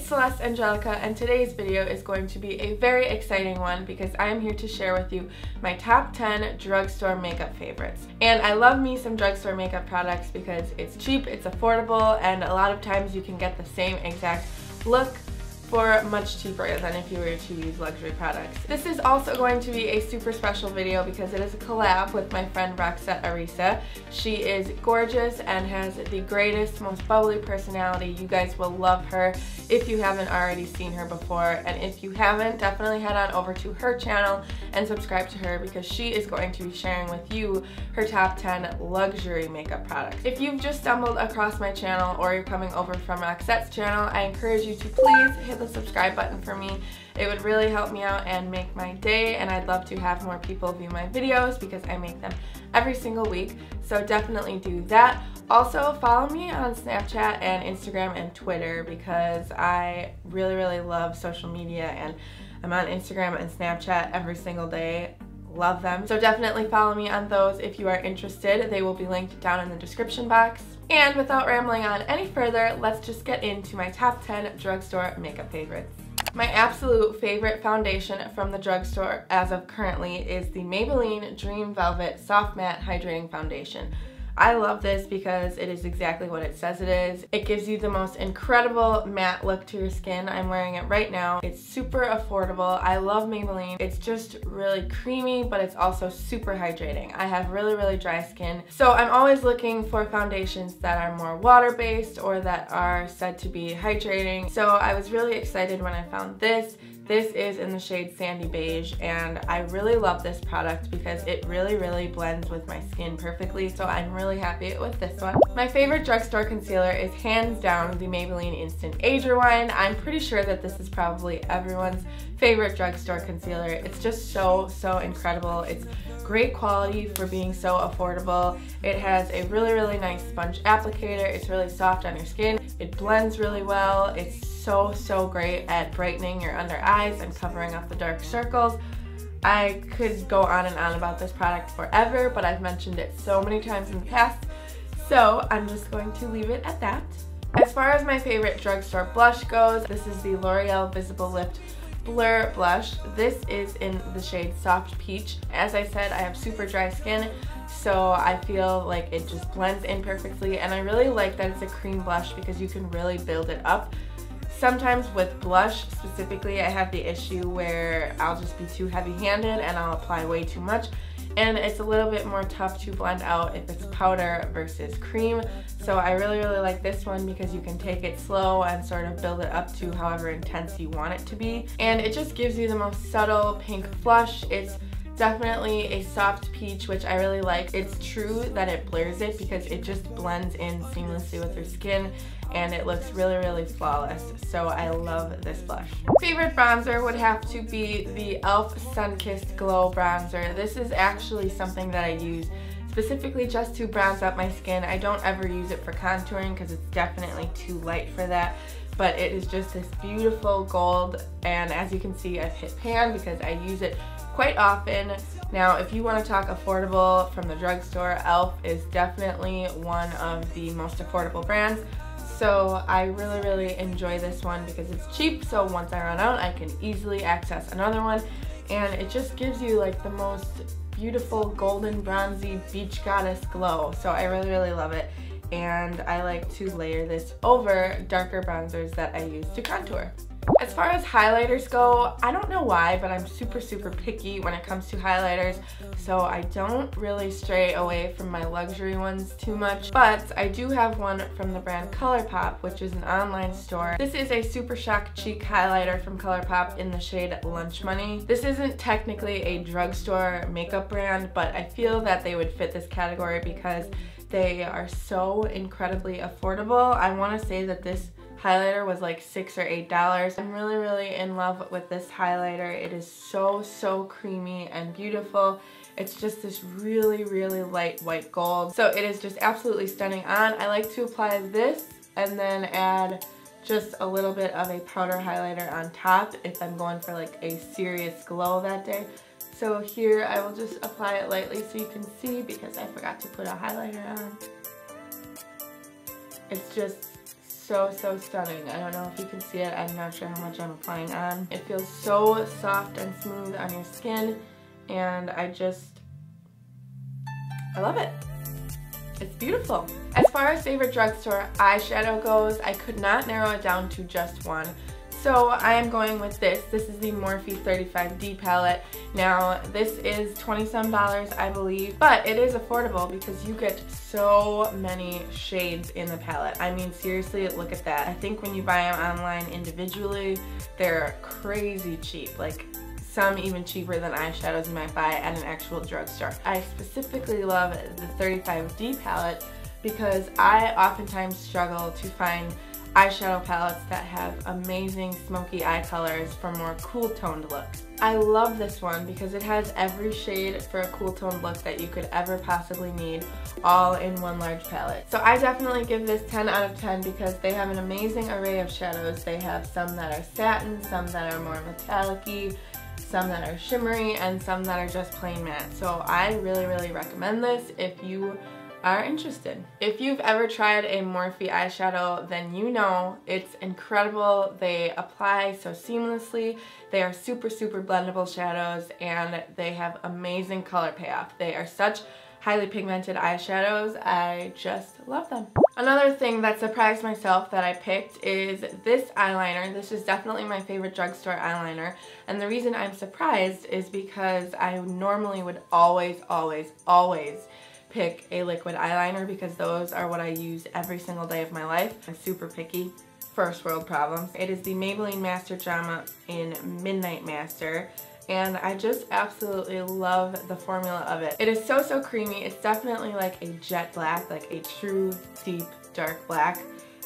it's Celeste Angelica and today's video is going to be a very exciting one because I am here to share with you my top 10 drugstore makeup favorites. And I love me some drugstore makeup products because it's cheap, it's affordable, and a lot of times you can get the same exact look for much cheaper than if you were to use luxury products. This is also going to be a super special video because it is a collab with my friend Roxette Arisa. She is gorgeous and has the greatest, most bubbly personality. You guys will love her if you haven't already seen her before. And if you haven't, definitely head on over to her channel and subscribe to her because she is going to be sharing with you her top 10 luxury makeup products. If you've just stumbled across my channel or you're coming over from Roxette's channel, I encourage you to please hit the subscribe button for me. It would really help me out and make my day and I'd love to have more people view my videos because I make them every single week. So definitely do that. Also follow me on Snapchat and Instagram and Twitter because I really, really love social media and I'm on Instagram and Snapchat every single day love them. So definitely follow me on those if you are interested. They will be linked down in the description box. And without rambling on any further, let's just get into my top 10 drugstore makeup favorites. My absolute favorite foundation from the drugstore as of currently is the Maybelline Dream Velvet Soft Matte Hydrating Foundation. I love this because it is exactly what it says it is. It gives you the most incredible matte look to your skin. I'm wearing it right now. It's super affordable. I love Maybelline. It's just really creamy, but it's also super hydrating. I have really, really dry skin. So I'm always looking for foundations that are more water-based or that are said to be hydrating. So I was really excited when I found this. This is in the shade Sandy Beige and I really love this product because it really, really blends with my skin perfectly. So I'm really happy with this one. My favorite drugstore concealer is hands down the Maybelline Instant Age Rewind. I'm pretty sure that this is probably everyone's favorite drugstore concealer. It's just so, so incredible. It's great quality for being so affordable. It has a really, really nice sponge applicator. It's really soft on your skin. It blends really well. It's so, so great at brightening your under eyes and covering up the dark circles. I could go on and on about this product forever, but I've mentioned it so many times in the past, so I'm just going to leave it at that. As far as my favorite drugstore blush goes, this is the L'Oreal Visible Lift Blur Blush. This is in the shade Soft Peach. As I said, I have super dry skin, so I feel like it just blends in perfectly, and I really like that it's a cream blush because you can really build it up. Sometimes with blush specifically, I have the issue where I'll just be too heavy-handed and I'll apply way too much and it's a little bit more tough to blend out if it's powder versus cream. So I really, really like this one because you can take it slow and sort of build it up to however intense you want it to be. And it just gives you the most subtle pink flush. It's definitely a soft peach, which I really like. It's true that it blurs it because it just blends in seamlessly with your skin and it looks really, really flawless. So I love this blush. Favorite bronzer would have to be the e.l.f. Sunkissed Glow Bronzer. This is actually something that I use specifically just to bronze up my skin. I don't ever use it for contouring because it's definitely too light for that but it is just this beautiful gold and as you can see I've hit pan because I use it quite often. Now if you want to talk affordable from the drugstore, e.l.f. is definitely one of the most affordable brands. So I really, really enjoy this one because it's cheap. So once I run out, I can easily access another one. And it just gives you like the most beautiful golden bronzy beach goddess glow. So I really, really love it. And I like to layer this over darker bronzers that I use to contour. As far as highlighters go, I don't know why, but I'm super, super picky when it comes to highlighters, so I don't really stray away from my luxury ones too much, but I do have one from the brand ColourPop, which is an online store. This is a Super Shock Cheek highlighter from ColourPop in the shade Lunch Money. This isn't technically a drugstore makeup brand, but I feel that they would fit this category because they are so incredibly affordable. I want to say that this highlighter was like six or eight dollars. I'm really, really in love with this highlighter. It is so, so creamy and beautiful. It's just this really, really light white gold. So it is just absolutely stunning on. I like to apply this and then add just a little bit of a powder highlighter on top if I'm going for like a serious glow that day. So here I will just apply it lightly so you can see because I forgot to put a highlighter on. It's just so, so stunning. I don't know if you can see it. I'm not sure how much I'm applying on. It feels so soft and smooth on your skin and I just, I love it. It's beautiful. As far as favorite drugstore eyeshadow goes, I could not narrow it down to just one. So I am going with this. This is the Morphe 35D palette. Now this is 20 some dollars I believe, but it is affordable because you get so many shades in the palette. I mean seriously look at that. I think when you buy them online individually they're crazy cheap. Like some even cheaper than eyeshadows you might buy at an actual drugstore. I specifically love the 35D palette because I oftentimes struggle to find eyeshadow palettes that have amazing smoky eye colors for more cool toned looks. I love this one because it has every shade for a cool toned look that you could ever possibly need all in one large palette. So I definitely give this 10 out of 10 because they have an amazing array of shadows. They have some that are satin, some that are more metallic some that are shimmery, and some that are just plain matte. So I really, really recommend this if you are interested. If you've ever tried a Morphe eyeshadow, then you know it's incredible. They apply so seamlessly. They are super, super blendable shadows, and they have amazing color payoff. They are such highly pigmented eyeshadows. I just love them. Another thing that surprised myself that I picked is this eyeliner. This is definitely my favorite drugstore eyeliner. And the reason I'm surprised is because I normally would always, always, always pick a liquid eyeliner because those are what I use every single day of my life. I'm super picky. First world problems. It is the Maybelline Master Drama in Midnight Master and I just absolutely love the formula of it. It is so, so creamy. It's definitely like a jet black, like a true deep dark black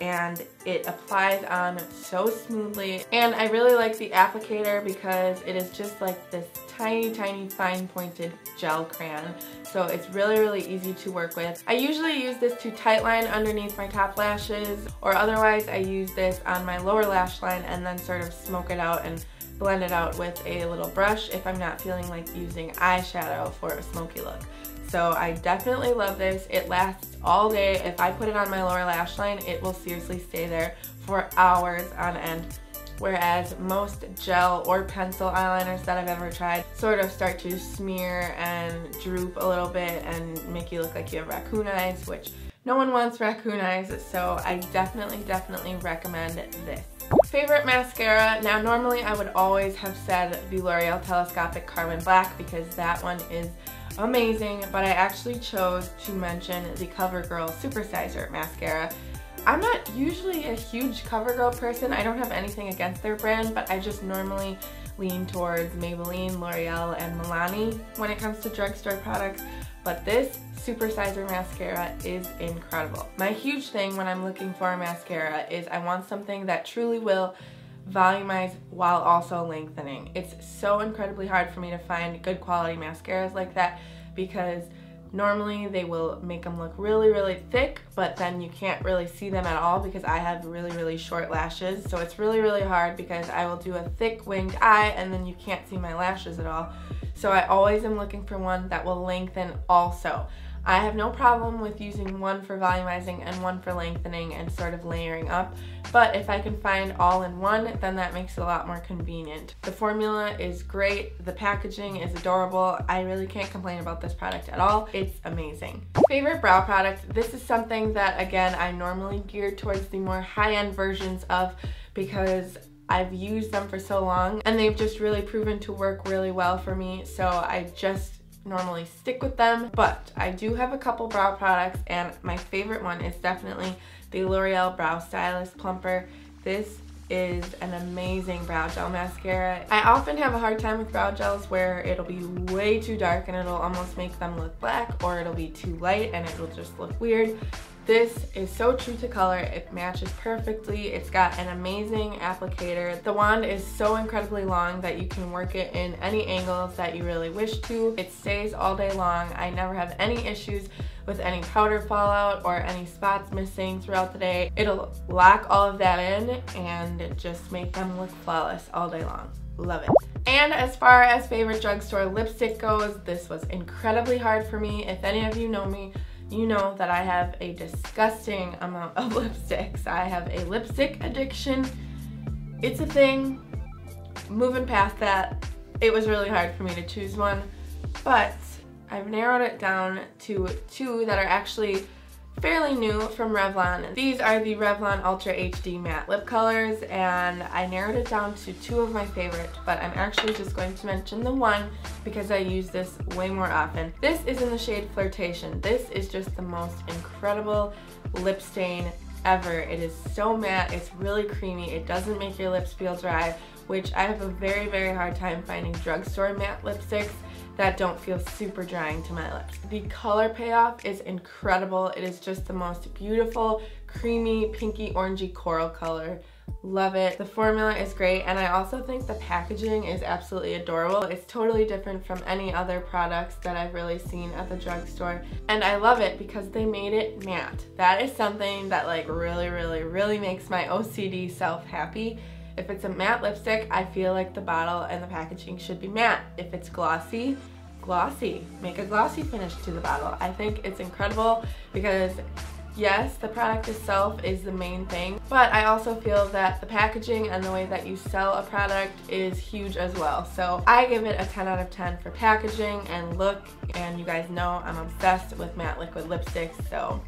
and it applies on so smoothly and I really like the applicator because it is just like this tiny tiny fine pointed gel crayon so it's really really easy to work with. I usually use this to tightline underneath my top lashes or otherwise I use this on my lower lash line and then sort of smoke it out and blend it out with a little brush if I'm not feeling like using eyeshadow for a smoky look. So I definitely love this. It lasts all day. If I put it on my lower lash line, it will seriously stay there for hours on end. Whereas most gel or pencil eyeliners that I've ever tried sort of start to smear and droop a little bit and make you look like you have raccoon eyes, which no one wants raccoon eyes, so I definitely, definitely recommend this. Favorite mascara, now normally I would always have said the L'Oreal Telescopic Carbon Black because that one is amazing, but I actually chose to mention the CoverGirl Supersizer mascara. I'm not usually a huge CoverGirl person. I don't have anything against their brand, but I just normally lean towards Maybelline, L'Oreal, and Milani when it comes to drugstore products but this Supersizer mascara is incredible. My huge thing when I'm looking for a mascara is I want something that truly will volumize while also lengthening. It's so incredibly hard for me to find good quality mascaras like that because normally they will make them look really really thick but then you can't really see them at all because I have really really short lashes so it's really really hard because I will do a thick winged eye and then you can't see my lashes at all so I always am looking for one that will lengthen also. I have no problem with using one for volumizing and one for lengthening and sort of layering up, but if I can find all in one, then that makes it a lot more convenient. The formula is great, the packaging is adorable, I really can't complain about this product at all, it's amazing. Favorite brow product, this is something that again I normally geared towards the more high-end versions of because I've used them for so long and they've just really proven to work really well for me. So I just normally stick with them, but I do have a couple brow products and my favorite one is definitely the L'Oreal Brow Stylist Plumper. This is an amazing brow gel mascara. I often have a hard time with brow gels where it'll be way too dark and it'll almost make them look black or it'll be too light and it will just look weird. This is so true to color. It matches perfectly. It's got an amazing applicator. The wand is so incredibly long that you can work it in any angles that you really wish to. It stays all day long. I never have any issues with any powder fallout or any spots missing throughout the day. It'll lock all of that in and just make them look flawless all day long. Love it. And as far as favorite drugstore lipstick goes, this was incredibly hard for me. If any of you know me, you know that I have a disgusting amount of lipsticks. I have a lipstick addiction. It's a thing. Moving past that, it was really hard for me to choose one, but I've narrowed it down to two that are actually fairly new from Revlon. These are the Revlon Ultra HD Matte Lip Colors and I narrowed it down to two of my favorite, but I'm actually just going to mention the one because I use this way more often. This is in the shade Flirtation. This is just the most incredible lip stain ever. It is so matte, it's really creamy, it doesn't make your lips feel dry, which I have a very, very hard time finding drugstore matte lipsticks that don't feel super drying to my lips. The color payoff is incredible. It is just the most beautiful, creamy, pinky, orangey coral color. Love it. The formula is great and I also think the packaging is absolutely adorable. It's totally different from any other products that I've really seen at the drugstore and I love it because they made it matte. That is something that like really, really, really makes my OCD self happy if it's a matte lipstick, I feel like the bottle and the packaging should be matte. If it's glossy, glossy. Make a glossy finish to the bottle. I think it's incredible because yes, the product itself is the main thing, but I also feel that the packaging and the way that you sell a product is huge as well. So I give it a 10 out of 10 for packaging and look, and you guys know I'm obsessed with matte liquid lipsticks, so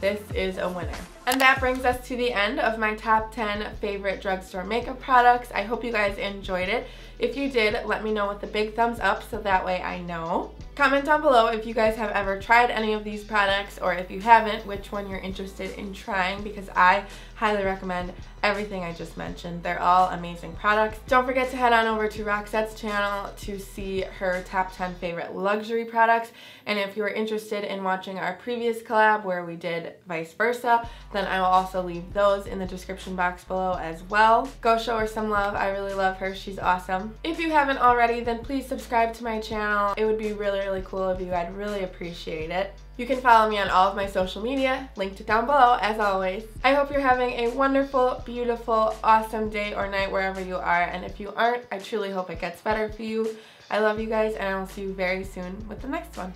this is a winner. And that brings us to the end of my top 10 favorite drugstore makeup products. I hope you guys enjoyed it. If you did, let me know with a big thumbs up so that way I know. Comment down below if you guys have ever tried any of these products or if you haven't, which one you're interested in trying because I highly recommend everything I just mentioned. They're all amazing products. Don't forget to head on over to Roxette's channel to see her top 10 favorite luxury products. And if you're interested in watching our previous collab where we did vice versa, then I will also leave those in the description box below as well. Go show her some love. I really love her. She's awesome. If you haven't already, then please subscribe to my channel. It would be really, really cool of you. I'd really appreciate it. You can follow me on all of my social media, linked down below as always. I hope you're having a wonderful, beautiful, awesome day or night wherever you are, and if you aren't, I truly hope it gets better for you. I love you guys, and I will see you very soon with the next one.